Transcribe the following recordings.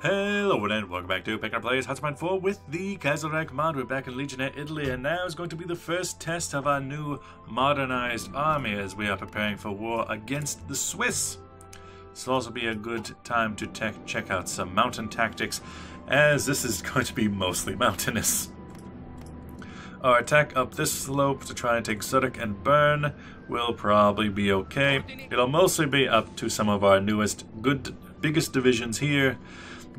Hello and welcome back to Pick Picking Players Hotspot 4 with the Kaiserreich mod. We're back in Legionnaire, Italy, and now is going to be the first test of our new modernized army as we are preparing for war against the Swiss. This will also be a good time to check out some mountain tactics, as this is going to be mostly mountainous. Our attack up this slope to try and take Zurich and Bern will probably be okay. It'll mostly be up to some of our newest, good, biggest divisions here,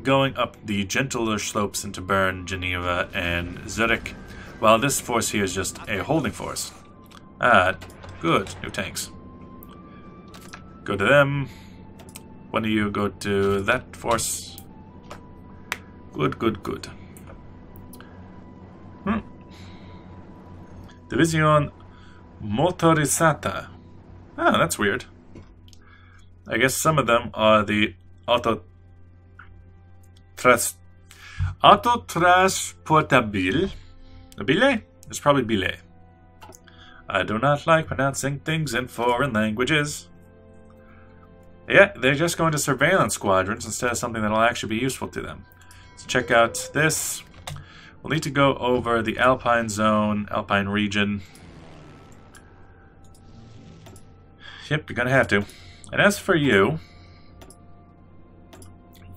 going up the gentler slopes into Bern, Geneva, and Zurich, while this force here is just a holding force. Ah, good, new tanks. Go to them. One of you go to that force. Good, good, good. Hmm. Division Motorizata. Oh, that's weird. I guess some of them are the auto Trans Autotransportabil. Bile? It's probably Bile. I do not like pronouncing things in foreign languages. Yeah, they're just going to surveillance squadrons instead of something that'll actually be useful to them. So check out this. We'll need to go over the Alpine zone, Alpine region. Yep, you're gonna have to. And as for you,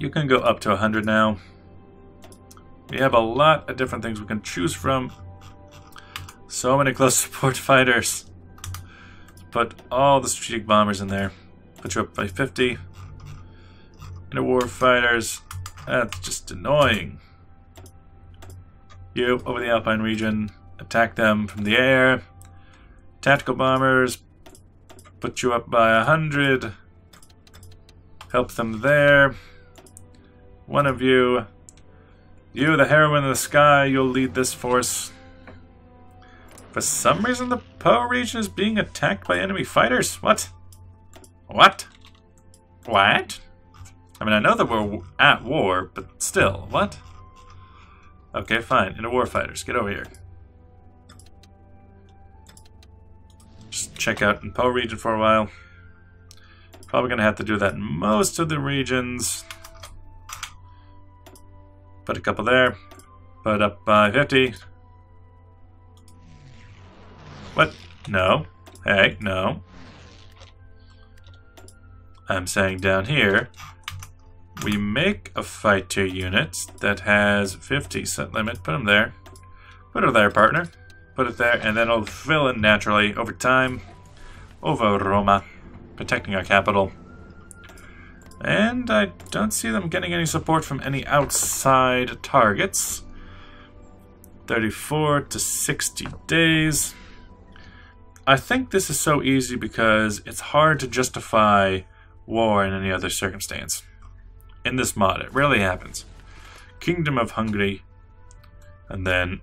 you can go up to 100 now. We have a lot of different things we can choose from. So many close support fighters. Put all the strategic bombers in there. Put you up by 50. Inner war fighters. That's just annoying. You, over the Alpine region. Attack them from the air. Tactical bombers. Put you up by 100. Help them there. One of you, you, the heroine of the sky, you'll lead this force. For some reason, the Po region is being attacked by enemy fighters. What? What? What? I mean, I know that we're at war, but still, what? Okay, fine. Inner war fighters, get over here. Just check out in Po region for a while. Probably gonna have to do that in most of the regions. Put a couple there. Put up by 50. What? No. Hey, no. I'm saying down here, we make a fighter unit that has 50 set limit. Put them there. Put it there, partner. Put it there, and then it'll fill in naturally over time over Roma, protecting our capital. And I don't see them getting any support from any outside targets. 34 to 60 days. I think this is so easy because it's hard to justify war in any other circumstance. In this mod, it rarely happens. Kingdom of Hungary, and then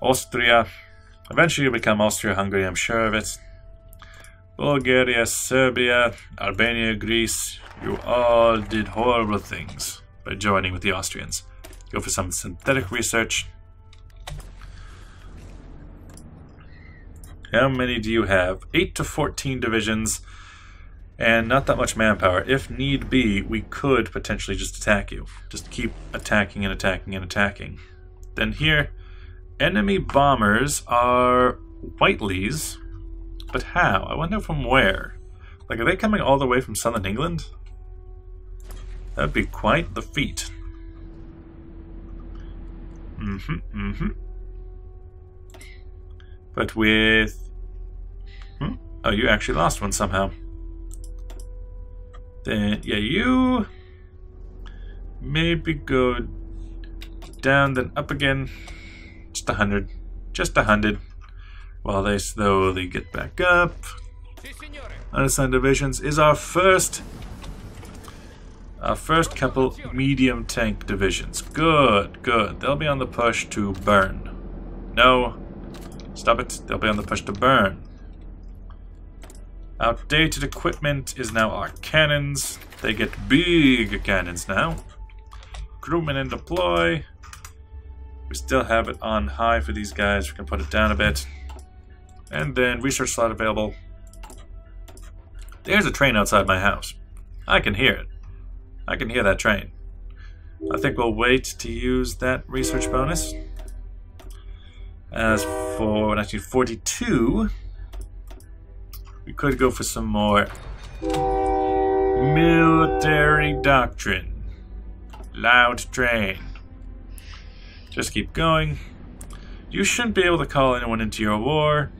Austria. Eventually you'll become Austria-Hungary, I'm sure of it. Bulgaria, Serbia, Albania, Greece, you all did horrible things by joining with the Austrians. Go for some synthetic research. How many do you have? 8 to 14 divisions and not that much manpower. If need be, we could potentially just attack you. Just keep attacking and attacking and attacking. Then here, enemy bombers are Whitleys, but how? I wonder from where. Like, are they coming all the way from southern England? That'd be quite the feat. Mm-hmm, mm-hmm. But with... Hmm? Oh, you actually lost one somehow. Then, yeah, you... Maybe go down, then up again. Just a hundred. Just a hundred while they slowly get back up. Unassigned divisions is our first our first couple medium tank divisions. Good, good. They'll be on the push to Bern. No. Stop it. They'll be on the push to Bern. Outdated equipment is now our cannons. They get big cannons now. Crewmen in deploy. We still have it on high for these guys. We can put it down a bit. And then research slot available. There's a train outside my house. I can hear it. I can hear that train. I think we'll wait to use that research bonus. As for 1942, we could go for some more military doctrine. Loud train. Just keep going. You shouldn't be able to call anyone into your war.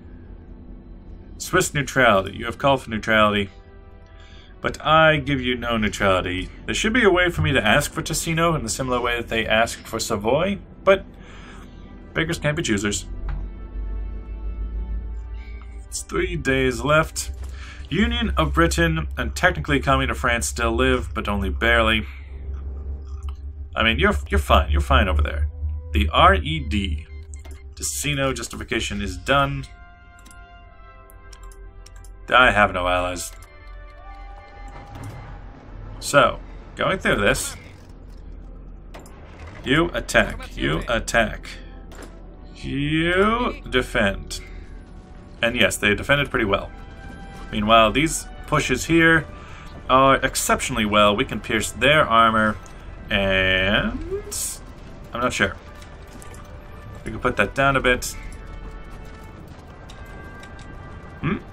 Swiss neutrality. You have called for neutrality. But I give you no neutrality. There should be a way for me to ask for Ticino in the similar way that they asked for Savoy, but beggars can't be choosers. It's three days left. Union of Britain and technically Commune of France still live, but only barely. I mean, you're you're fine. You're fine over there. The RED, Ticino justification is done. I have no allies. So, going through this, you attack, you attack, you defend. And yes, they defended pretty well. Meanwhile, these pushes here are exceptionally well. We can pierce their armor, and I'm not sure. We can put that down a bit.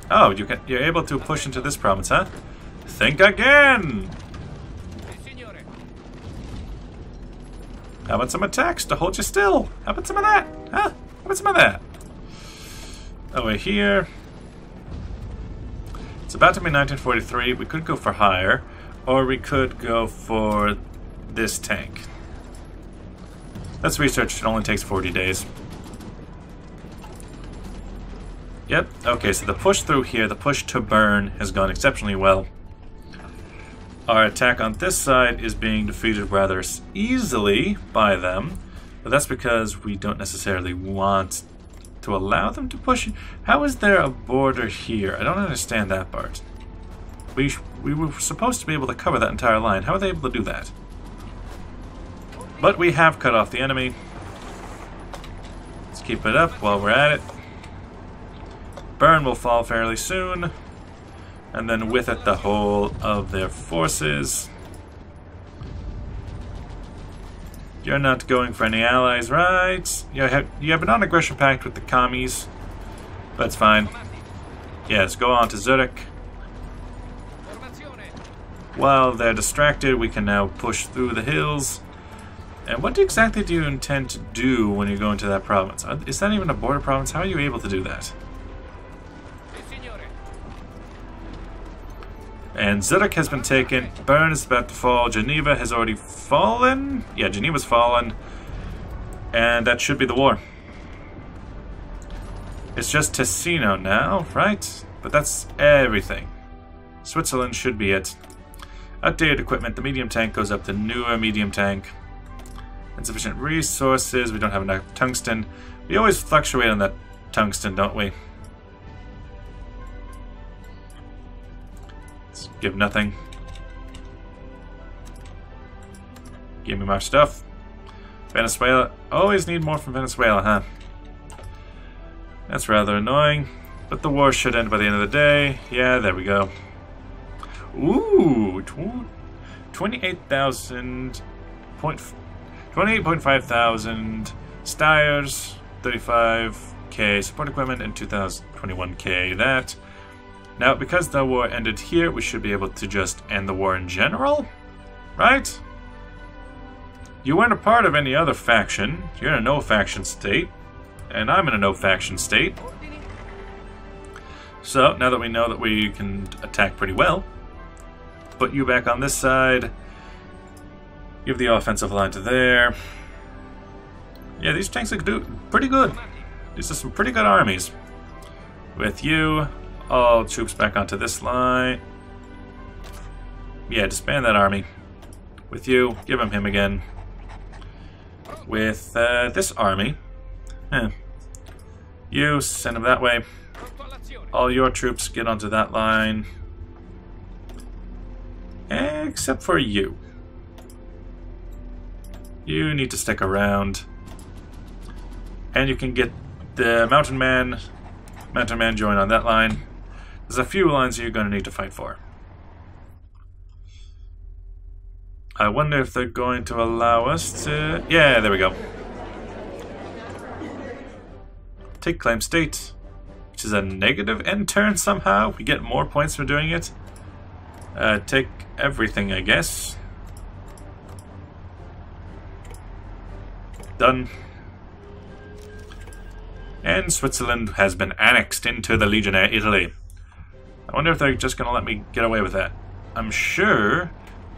Oh, you can, you're able to push into this province, huh? Think again! How about some attacks to hold you still? How about some of that? Huh? How about some of that? Over here. It's about to be 1943. We could go for higher, or we could go for this tank. Let's research. It only takes 40 days. Yep, okay, so the push through here, the push to Bern, has gone exceptionally well. Our attack on this side is being defeated rather easily by them, but that's because we don't necessarily want to allow them to push. How is there a border here? I don't understand that part. We, we were supposed to be able to cover that entire line. How are they able to do that? But we have cut off the enemy. Let's keep it up while we're at it. Bern will fall fairly soon. And then with it the whole of their forces. You're not going for any allies, right? You have, you have an non-aggression pact with the commies. That's fine. Yes, go on to Zurich. While they're distracted, we can now push through the hills. And what exactly do you intend to do when you go into that province? Is that even a border province? How are you able to do that? And Zurich has been taken. Bern is about to fall. Geneva has already fallen. Yeah, Geneva's fallen. And that should be the war. It's just Ticino now, right? But that's everything. Switzerland should be it. Outdated equipment. The medium tank goes up to newer medium tank. Insufficient resources. We don't have enough tungsten. We always fluctuate on that tungsten, don't we? Give nothing. Give me my stuff. Venezuela. Always need more from Venezuela, huh? That's rather annoying. But the war should end by the end of the day. Yeah, there we go. Ooh, 28,000 point 28.5 thousand Steyrs, 35k support equipment, and 2021k that. Now, because the war ended here, we should be able to just end the war in general, right? You weren't a part of any other faction. You're in a no-faction state, and I'm in a no-faction state. So, now that we know that we can attack pretty well, put you back on this side, Give the offensive line to there. Yeah, these tanks look do pretty good. These are some pretty good armies. With you, all troops back onto this line. Yeah, disband that army. With you, give him him again. With uh, this army, eh. you send him that way. All your troops get onto that line. Except for you. You need to stick around. And you can get the Mountain Man, Mountain Man join on that line. There's a few lines you're going to need to fight for. I wonder if they're going to allow us to... Yeah, there we go. Take claim state, which is a negative end turn somehow. We get more points for doing it. Uh, take everything, I guess. Done. And Switzerland has been annexed into the Legionnaire Italy. I wonder if they're just going to let me get away with that. I'm sure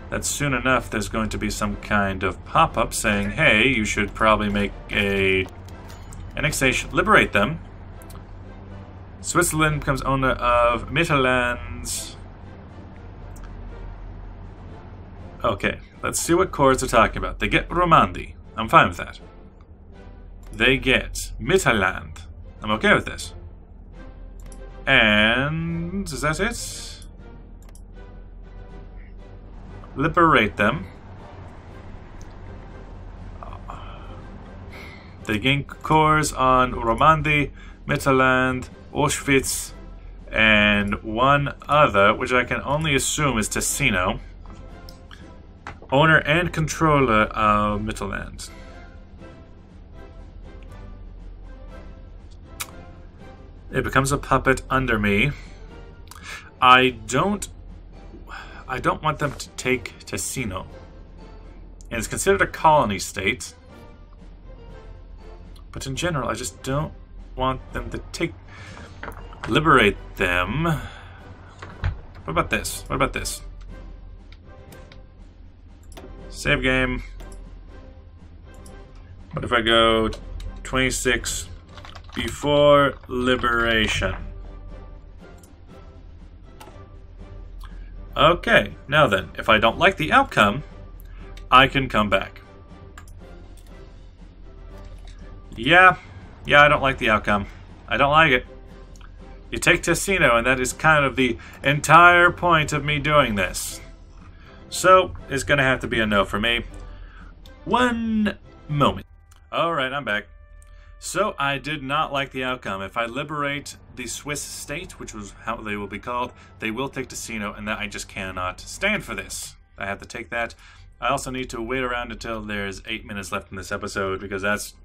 that soon enough there's going to be some kind of pop-up saying, hey, you should probably make a annexation, liberate them. Switzerland becomes owner of Mittellands. Okay, let's see what cores they're talking about. They get Romandie. I'm fine with that. They get Mittelland. I'm okay with this. And is that it? liberate them. They gain cores on Romandie, Mittelland, Ostschweiz, and one other, which I can only assume is Ticino. Owner and controller of Mittelland. It becomes a puppet under me. I don't I don't want them to take Ticino. And it's considered a colony state. But in general, I just don't want them to take... Liberate them. What about this? What about this? Save game. What if I go 26 before liberation? Okay, now then, if I don't like the outcome, I can come back. Yeah, yeah, I don't like the outcome. I don't like it. You take Ticino, and that is kind of the entire point of me doing this. So, it's going to have to be a no for me. One moment. Alright, I'm back. So I did not like the outcome. If I liberate the Swiss state, which was how they will be called, they will take Ticino, and that I just cannot stand for this. I have to take that. I also need to wait around until there's 8 minutes left in this episode, because that's...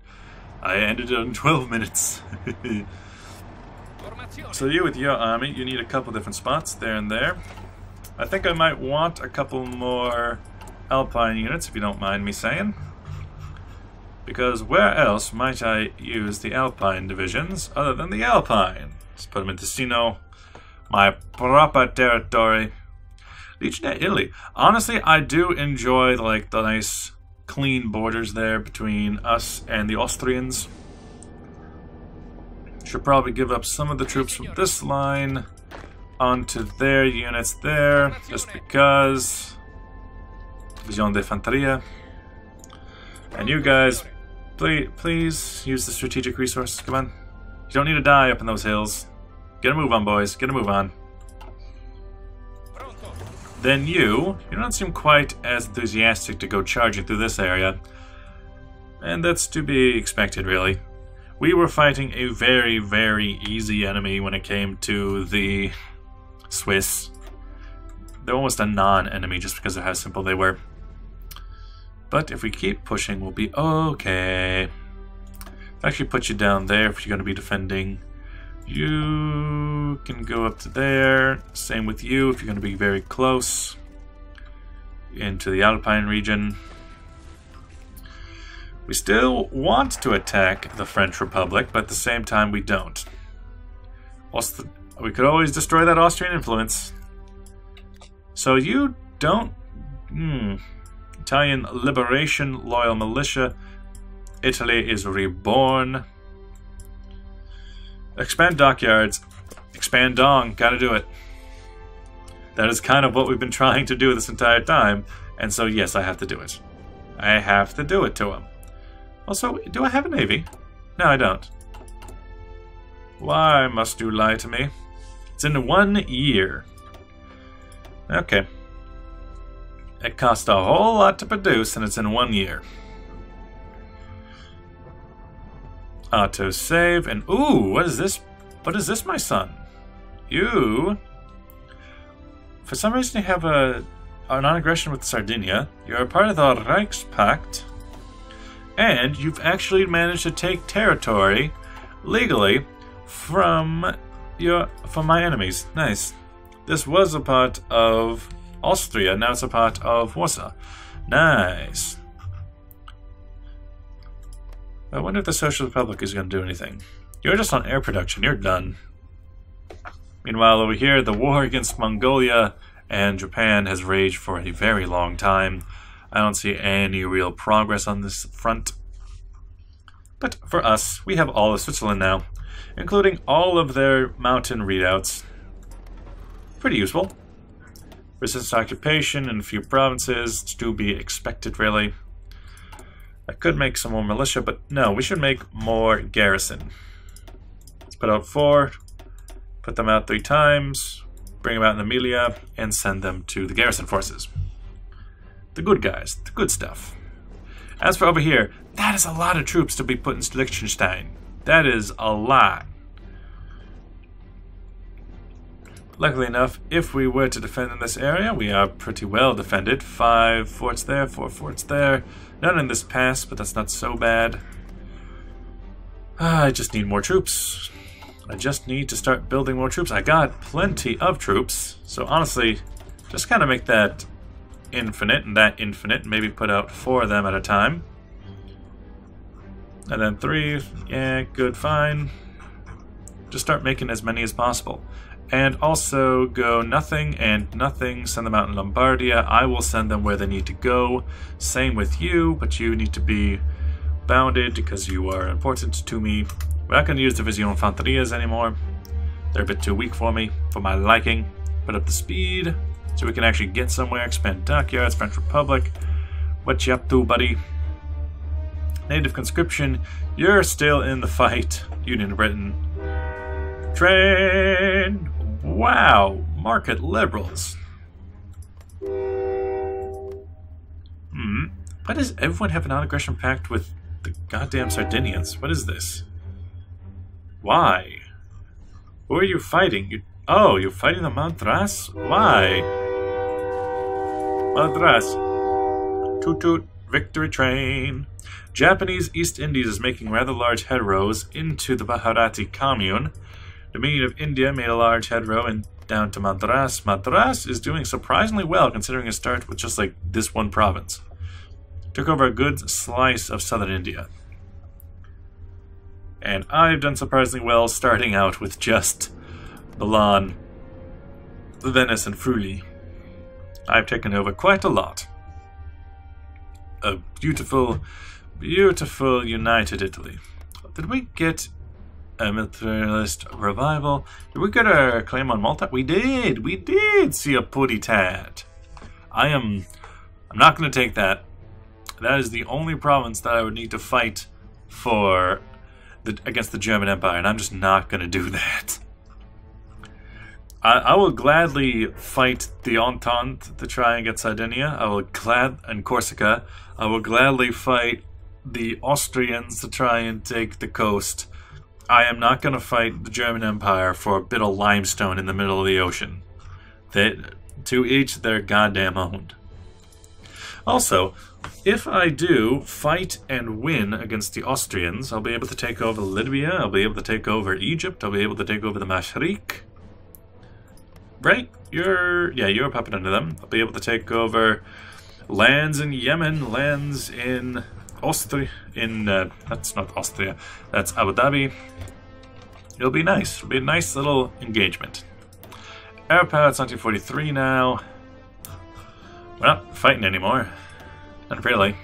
I ended it on 12 minutes. so you, with your army, you need a couple different spots, there and there. I think I might want a couple more Alpine units, if you don't mind me saying. Because where else might I use the Alpine divisions other than the Alpine? Let's put them in Ticino, my proper territory. Legionnaire Italy. Honestly, I do enjoy like the nice clean borders there between us and the Austrians. Should probably give up some of the troops from this line onto their units there, just because. Vision de Fanteria. And you guys Please, please use the strategic resources. Come on. You don't need to die up in those hills. Get a move on, boys. Get a move on. Then you, you don't seem quite as enthusiastic to go charging through this area. And that's to be expected, really. We were fighting a very, very easy enemy when it came to the Swiss. They're almost a non-enemy just because of how simple they were. But if we keep pushing, we'll be okay. Actually put you down there if you're going to be defending. You can go up to there. Same with you if you're going to be very close into the Alpine region. We still want to attack the French Republic, but at the same time we don't. We could always destroy that Austrian influence. So you don't... Hmm. Italian Liberation Loyal Militia. Italy is reborn. Expand dockyards. Expand Dong. Gotta do it. That is kind of what we've been trying to do this entire time. And so, yes, I have to do it. I have to do it to him. Also, do I have a navy? No, I don't. Why must you lie to me? It's in one year. Okay. It cost a whole lot to produce, and it's in one year. Auto save, and ooh, what is this? What is this, my son? You, for some reason, you have a a non-aggression with Sardinia. You're a part of the Reichspakt. And you've actually managed to take territory legally from your from my enemies. Nice. This was a part of Austria, now it's a part of Warsaw. Nice. I wonder if the Social Republic is going to do anything. You're just on air production. You're done. Meanwhile, over here, the war against Mongolia and Japan has raged for a very long time. I don't see any real progress on this front. But for us, we have all of Switzerland now, including all of their mountain redoubts. Pretty useful. Resistance occupation in a few provinces, to be expected really. I could make some more militia, but no, we should make more garrison. Let's put out four, put them out three times, bring them out in Emilia, and send them to the garrison forces. The good guys, the good stuff. As for over here, that is a lot of troops to be put in Liechtenstein. That is a lot. Luckily enough, if we were to defend in this area, we are pretty well defended. Five forts there, four forts there. None in this pass, but that's not so bad. Ah, I just need more troops. I just need to start building more troops. I got plenty of troops, so honestly, just kind of make that infinite and that infinite, and maybe put out four of them at a time. And then three, yeah, good, fine. Just start making as many as possible. And also go nothing and nothing, send them out in Lombardia. I will send them where they need to go. Same with you, but you need to be bounded because you are important to me. We're not going to use Division Infanterias anymore. They're a bit too weak for me, for my liking. Put up the speed so we can actually get somewhere. Expand dockyards, French Republic. What you up to, buddy? Native conscription, you're still in the fight. Union of Britain. Train! Wow, market liberals. Hmm. Why does everyone have a non-aggression pact with the goddamn Sardinians? What is this? Why? Who are you fighting? You oh, you're fighting the Madras? Why? Madras. Toot toot, victory train. Japanese East Indies is making rather large headrows into the Bharati commune. Dominion of India made a large headrow and down to Madras. Madras is doing surprisingly well considering it started with just like this one province. Took over a good slice of southern India. And I've done surprisingly well starting out with just Milan, Venice, and Friuli. I've taken over quite a lot. A beautiful, beautiful united Italy. Did we get a militarist revival. Did we get a claim on Malta? We did! We did see a putty tat. I am... I'm not going to take that. That is the only province that I would need to fight for the, against the German Empire, and I'm just not going to do that. I, I, will gladly fight the Entente to try and get Sardinia. I will glad and Corsica. I will gladly fight the Austrians to try and take the coast. I am not going to fight the German Empire for a bit of limestone in the middle of the ocean. They, to each their goddamn own. Also, if I do fight and win against the Austrians, I'll be able to take over Libya, I'll be able to take over Egypt, I'll be able to take over the Mashriq. Right? You're, yeah, you're a puppet under them. I'll be able to take over lands in Yemen, lands in Austria, in, uh, that's not Austria, that's Abu Dhabi. It'll be nice. It'll be a nice little engagement. Airpower, it's 1943 now. We're not fighting anymore. Not really.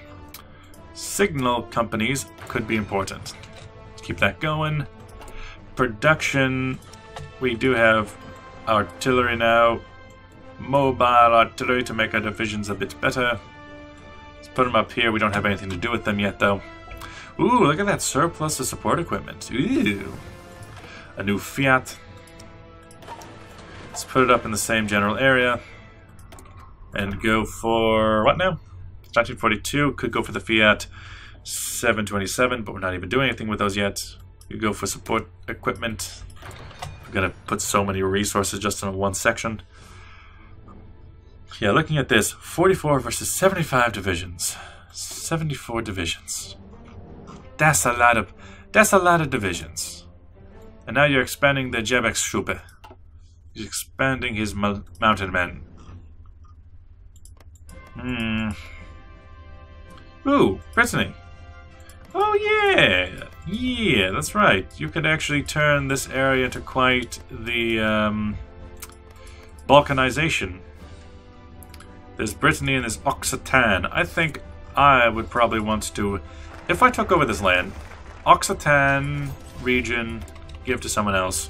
Signal companies could be important. Let's keep that going. Production, we do have artillery now. Mobile artillery to make our divisions a bit better. Let's put them up here. We don't have anything to do with them yet, though. Ooh, look at that surplus of support equipment. Ooh. A new Fiat. Let's put it up in the same general area. And go for... what now? 1942. Could go for the Fiat 727, but we're not even doing anything with those yet. You go for support equipment. We're going to put so many resources just in one section. Yeah, looking at this, 44 versus 75 divisions. 74 divisions. That's a lot of that's a lot of divisions. And now you're expanding the Gebirgstruppe. He's expanding his mountain men. Hmm. Ooh, Brittany. Oh yeah, yeah, that's right. You could actually turn this area into quite the um, balkanization. There's Brittany and there's Occitan. I think I would probably want to, if I took over this land, Occitan region, give to someone else.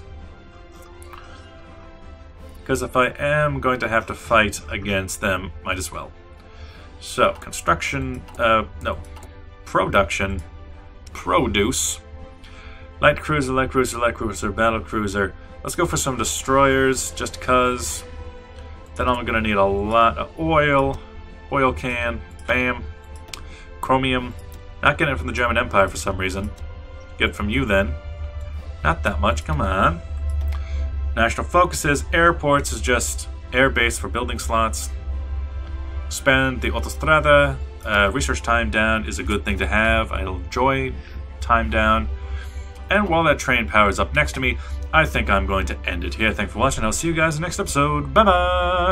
Because if I am going to have to fight against them, might as well. So, construction, uh, no, production, produce, light cruiser, light cruiser, light cruiser, battle cruiser. Let's go for some destroyers, just because. Then I'm to need a lot of oil, oil can, bam, chromium. Not getting it from the German Empire for some reason. Get it from you then. Not that much, come on. National focuses, airports is just air base for building slots. Spend the autostrada. Uh, research time down is a good thing to have. I enjoy time down. And while that train powers up next to me, I think I'm going to end it here. Thanks for watching. I'll see you guys in the next episode. Bye bye.